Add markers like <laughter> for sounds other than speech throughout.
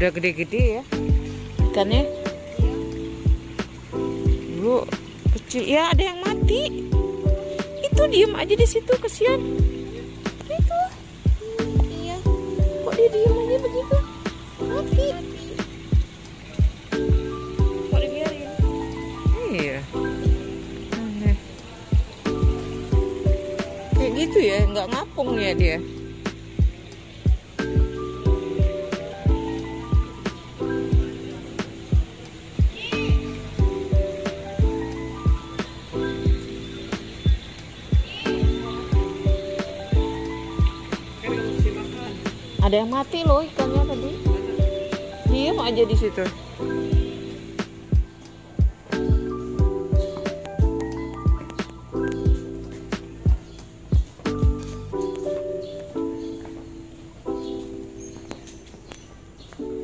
Udah gede-gede ya ikannya. Dulu kecil. Ya ada yang mati. Itu diem aja di situ kesian. Itu. Iya. Kok dia diem aja begitu? Mati. Kok dibiarin? Iya. Aneh. Kayak gitu ya, nggak ngapung ya dia. Ada yang mati loh ikannya tadi. Diem aja di situ.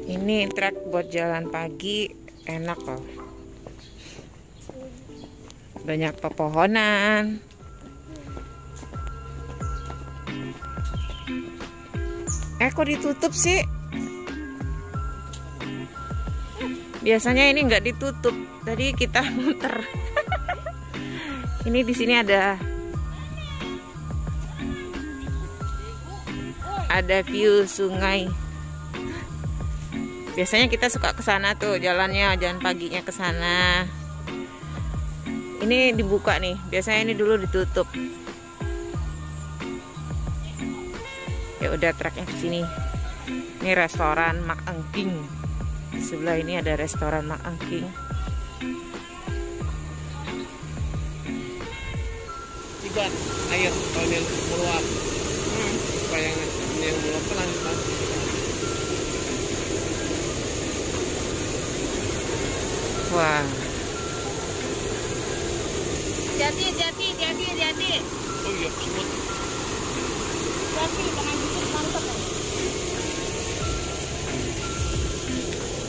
Ini trek buat jalan pagi enak loh. Banyak pepohonan. Eh kok ditutup sih? Biasanya ini nggak ditutup. Tadi kita <laughs> muter. ini di sini ada ada view sungai. Biasanya kita suka ke sana tuh jalannya, jalan paginya ke sana. Ini dibuka nih. Biasanya ini dulu ditutup. Ya udah treknya ke sini. Ini restoran Mak Engking. Di sebelah ini ada restoran Mak Engking. ikan air kalau dia meluap supaya yang yang meluap kan lanjut Wah, Jati, jati, jati, jati. oh iya semut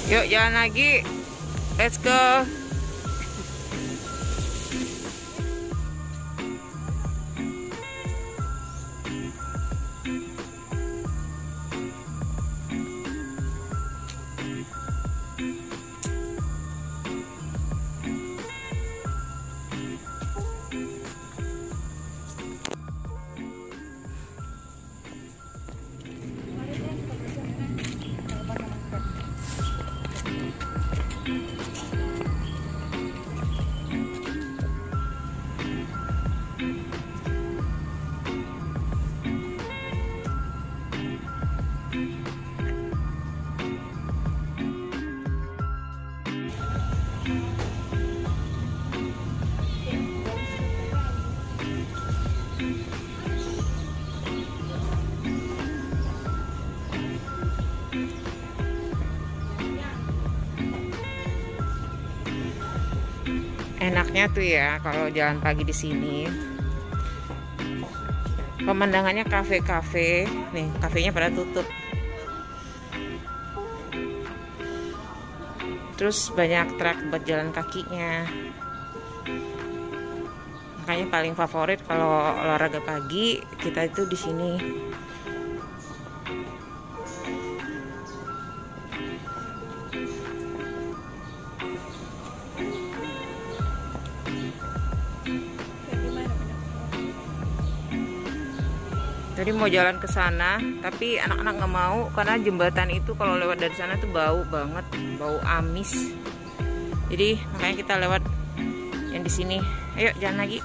yuk jalan lagi. Let's go. Enaknya tuh ya kalau jalan pagi di sini. Pemandangannya kafe-kafe. Nih, kafenya pada tutup. Terus banyak truk buat jalan kakinya. Makanya paling favorit kalau olahraga pagi kita itu di sini. Tadi mau jalan ke sana, tapi anak-anak nggak mau karena jembatan itu kalau lewat dari sana tuh bau banget, bau amis. Jadi makanya kita lewat yang di sini. Ayo jalan lagi.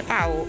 it out